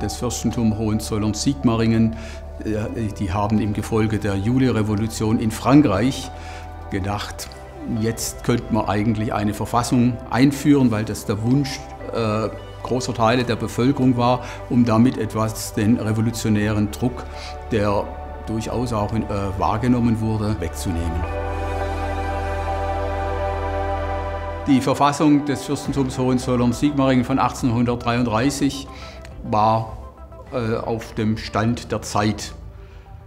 das Fürstentum Hohenzollern-Sigmaringen, äh, die haben im Gefolge der Julirevolution in Frankreich gedacht, jetzt könnte man eigentlich eine Verfassung einführen, weil das der Wunsch äh, großer Teile der Bevölkerung war, um damit etwas den revolutionären Druck, der durchaus auch in, äh, wahrgenommen wurde, wegzunehmen. Die Verfassung des Fürstentums Hohenzollern-Sigmaringen von 1833 war auf dem Stand der Zeit.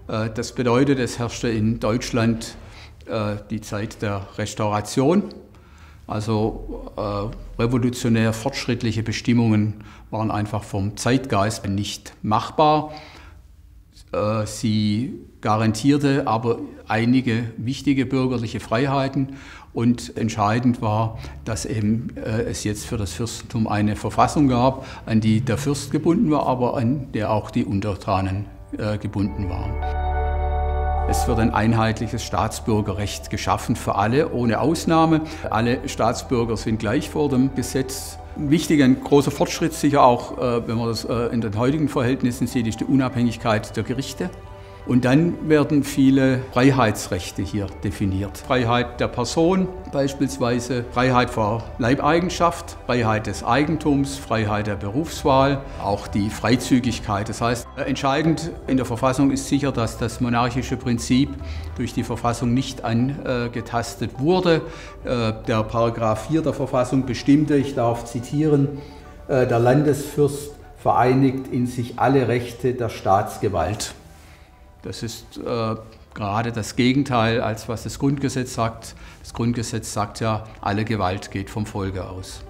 Äh, das bedeutet, es herrschte in Deutschland äh, die Zeit der Restauration. Also äh, revolutionär fortschrittliche Bestimmungen waren einfach vom Zeitgeist nicht machbar. Äh, sie garantierte aber einige wichtige bürgerliche Freiheiten und entscheidend war, dass eben äh, es jetzt für das Fürstentum eine Verfassung gab, an die der Fürst gebunden war, aber an der auch die Untertanen äh, gebunden waren. Es wird ein einheitliches Staatsbürgerrecht geschaffen für alle, ohne Ausnahme. Alle Staatsbürger sind gleich vor dem Gesetz. Ein wichtiger, ein großer Fortschritt sicher auch, äh, wenn man das äh, in den heutigen Verhältnissen sieht, ist die Unabhängigkeit der Gerichte. Und dann werden viele Freiheitsrechte hier definiert. Freiheit der Person beispielsweise, Freiheit vor Leibeigenschaft, Freiheit des Eigentums, Freiheit der Berufswahl, auch die Freizügigkeit. Das heißt, entscheidend in der Verfassung ist sicher, dass das monarchische Prinzip durch die Verfassung nicht angetastet wurde. Äh, der Paragraph 4 der Verfassung bestimmte, ich darf zitieren, äh, der Landesfürst vereinigt in sich alle Rechte der Staatsgewalt. Das ist äh, gerade das Gegenteil, als was das Grundgesetz sagt. Das Grundgesetz sagt ja, alle Gewalt geht vom Volke aus.